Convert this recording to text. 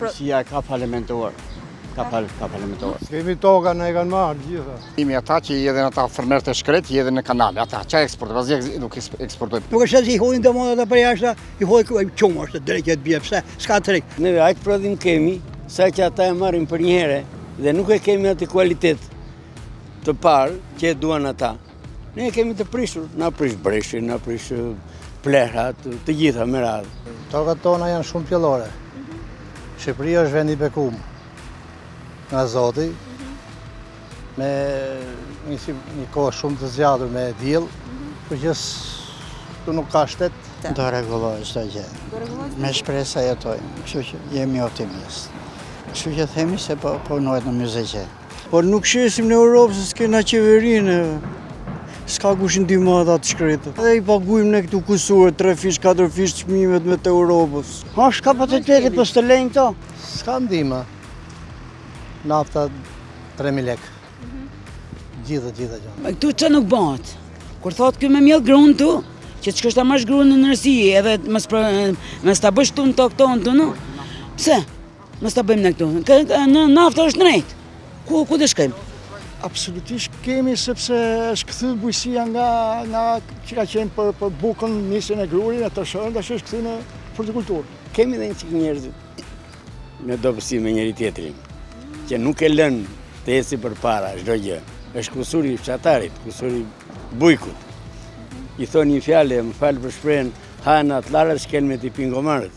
Policia e ka falementuar. Ka fal, ka falementuar. Kemi toka ne e kanë marrë gjitha. Imi ata që i edhe në ta fermerë të shkretë, i hedhin në kanal. Ata që eksportojnë, asgjë nuk eksportojmë. Nuk është që i hojnë të madhe dhe për jashtë, i hojnë kërë i qumë është të drejtë jetë bje, pse, s'ka të drejtë. Ne atë prodhim kemi, sa që ata e marrin për njëherë, dhe nuk e kemi atë kualitet të parë që e duan ata. Ne e kemi të prishur, na prish breshi, na prish plehrat, të gjitha me radhë. Tokat tona janë shumë pjellore. Shqipëria është vend i bekum nga Zoti, me një kohë shumë të zgjatur me diell, por ç'e do, nuk ka shtet. Do rregullohet çdo gjë, me shpresa jetojmë, kështu që jemi optimistë. Kështu që themi se po punohet në mjëzë Por nuk shesim në Europë se s'kena qeverinë, s'ka kush na i mba të shkretët. Dhe i paguajmë ne këtu kusuret, tre fish, katër fish çmimet me të Europës. Ha, çka për të tjeti për së lejnë këto? S'ka ndihma, nafta 3.000 lek, mhm. gjithë, gjithë, gjithë. Kështu që nuk bëhet, kur thotë kjo me mbjellë grunë këtu, që që kështë ta marrësh grunë në Rusi, edhe mos ta bësh këtu në tokë tonë këtu, nuk, pse? Mos ta bëjmë ne këtu. Nafta është shtrenjtë. Ku ku të shkojmë? Absolutisht kemi sepse është kthy bujqësia nga nga që ka qenë për për bukën, misrin e grurin e tërshërën, tash është kthy në frutikulturë. Kemi edhe një cikë njerëz në dobësi me njëri tjetrin, që nuk e lën të ecë përpara çdo gjë. është kusuri i fshatarit, kusuri i bujkut. I thonë një fjale, më fal për shprehjen, Hahen atllarët, shkelmat i pinë gomarët.